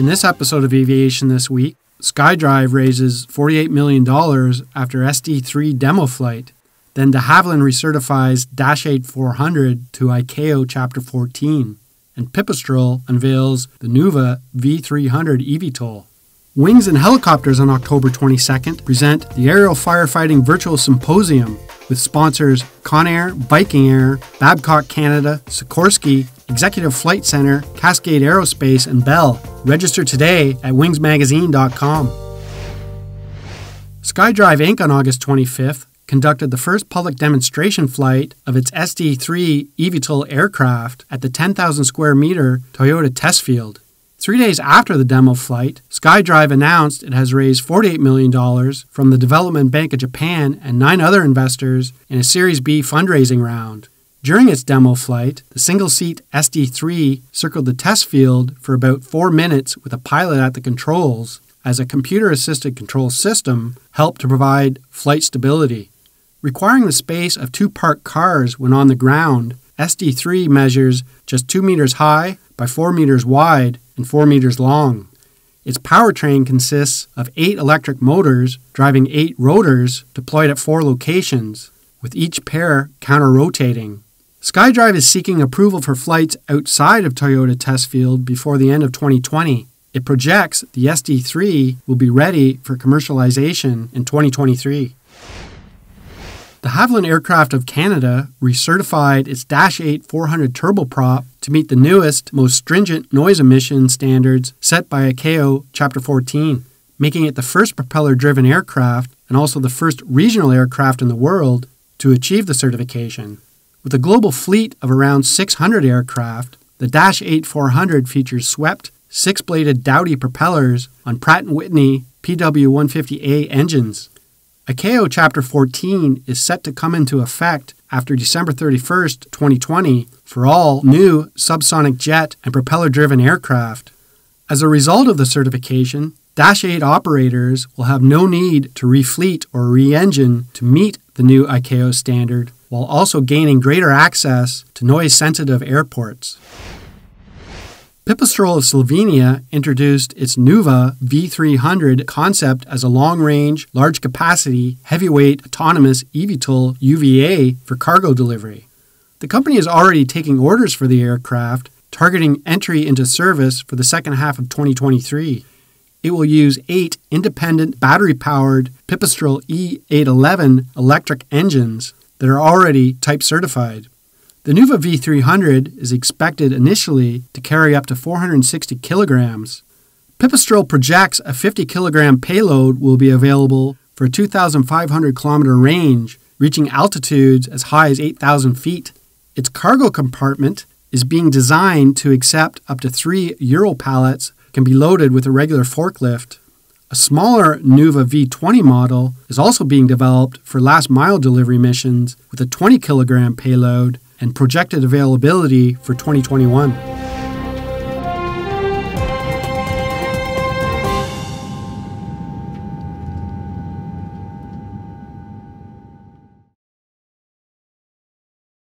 In this episode of Aviation This Week, SkyDrive raises $48 million after SD3 demo flight. Then de Havilland recertifies Dash 8 400 to ICAO Chapter 14. And Pipistrel unveils the Nuuva V300 eVTOL. Wings and Helicopters on October 22nd present the Aerial Firefighting Virtual Symposium with sponsors Conair, Viking Air, Babcock Canada, Sikorsky, Executive Flight Center, Cascade Aerospace, and Bell. Register today at wingsmagazine.com. SkyDrive Inc. on August 25th conducted the first public demonstration flight of its SD3 eVTOL aircraft at the 10,000 square meter Toyota test field. Three days after the demo flight, SkyDrive announced it has raised $48 million from the Development Bank of Japan and nine other investors in a Series B fundraising round. During its demo flight, the single seat SD3 circled the test field for about four minutes with a pilot at the controls as a computer assisted control system helped to provide flight stability. Requiring the space of two parked cars when on the ground, SD3 measures just 2 meters high by 4 meters wide and 4 meters long. Its powertrain consists of eight electric motors driving eight rotors deployed at four locations, with each pair counter rotating. SkyDrive is seeking approval for flights outside of Toyota test field before the end of 2020. It projects the SD3 will be ready for commercialization in 2023. De Havilland Aircraft of Canada recertified its Dash 8 400 turboprop to meet the newest, most stringent noise emission standards set by ICAO Chapter 14, making it the first propeller driven aircraft and also the first regional aircraft in the world to achieve the certification. With a global fleet of around 600 aircraft, the Dash 8 400 features swept, six-bladed Dowty propellers on Pratt & Whitney PW150A engines. ICAO Chapter 14 is set to come into effect after December 31, 2020, for all new subsonic jet and propeller-driven aircraft. As a result of the certification, Dash 8 operators will have no need to refleet or re-engine to meet the new ICAO standard while also gaining greater access to noise sensitive airports. Pipistrel of Slovenia introduced its Nuuva V300 concept as a long range, large capacity, heavyweight autonomous eVTOL UVA for cargo delivery. The company is already taking orders for the aircraft, targeting entry into service for the second half of 2023. It will use eight independent battery powered Pipistrel E811 electric engines that are already type certified. The Nuuva V300 is expected initially to carry up to 460 kilograms. Pipistrel projects a 50 kilogram payload will be available for a 2,500 kilometer range, reaching altitudes as high as 8,000 feet. Its cargo compartment is being designed to accept up to three Euro pallets can be loaded with a regular forklift. A smaller Nuuva V20 model is also being developed for last mile delivery missions with a 20 kilogram payload and projected availability for 2021.